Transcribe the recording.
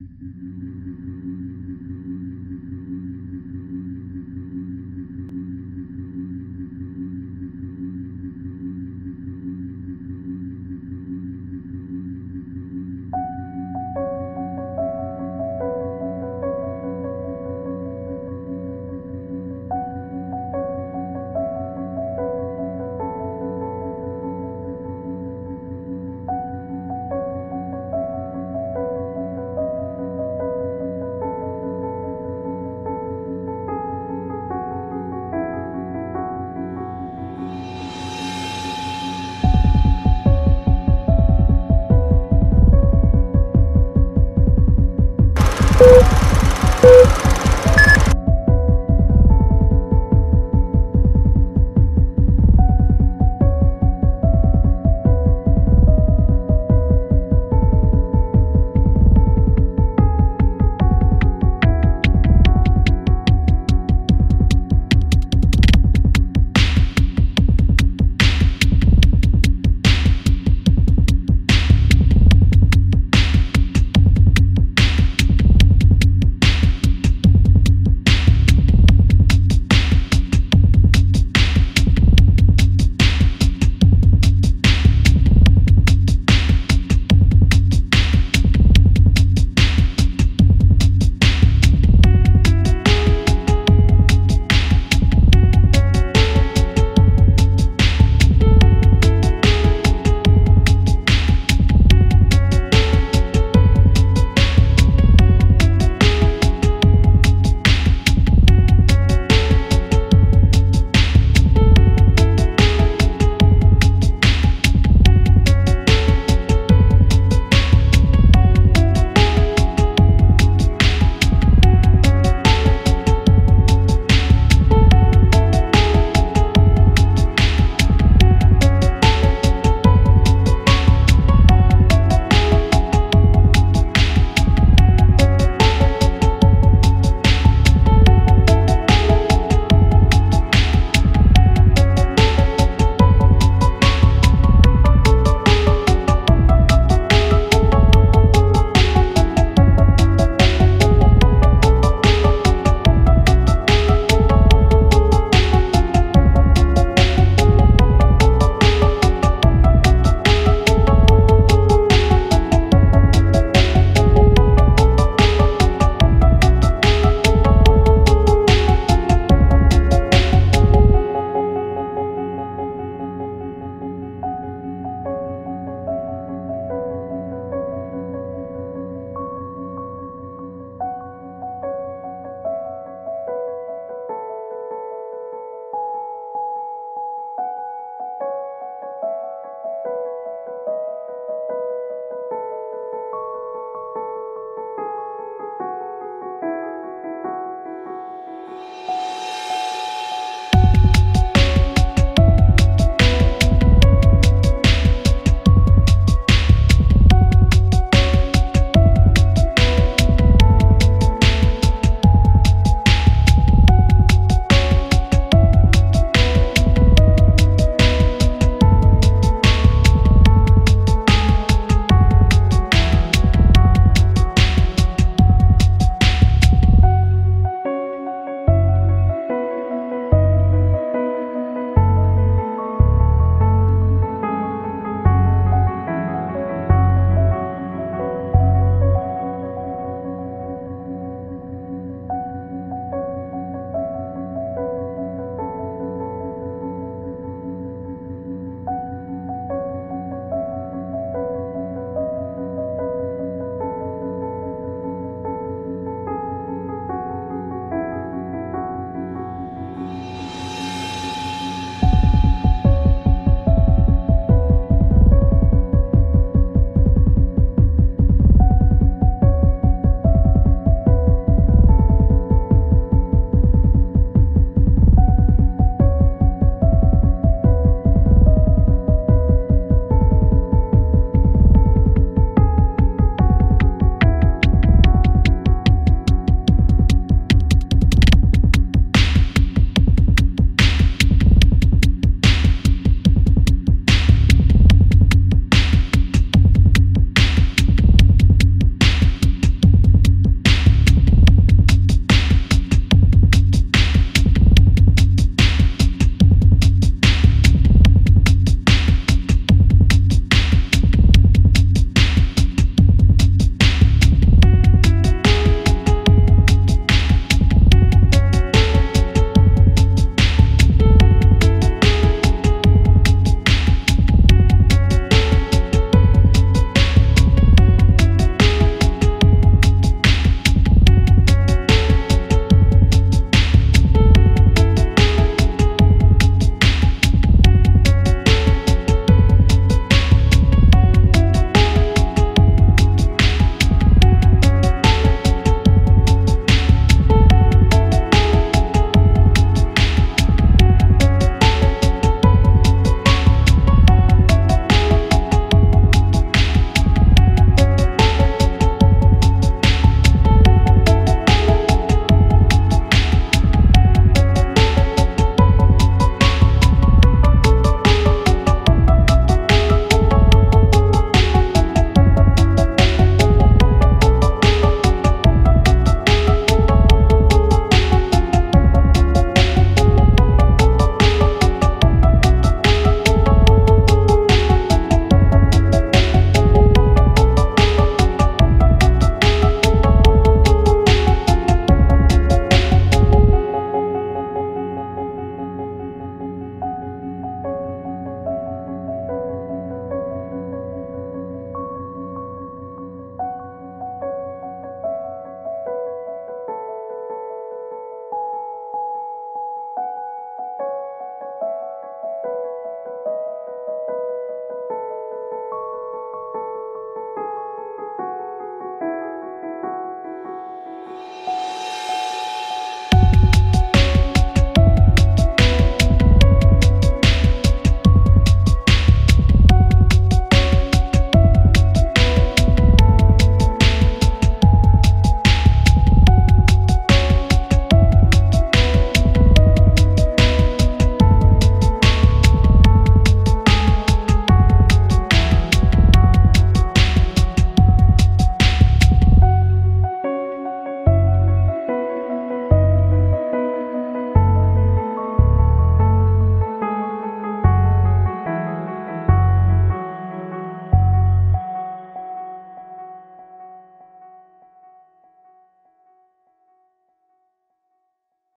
Mm-hmm.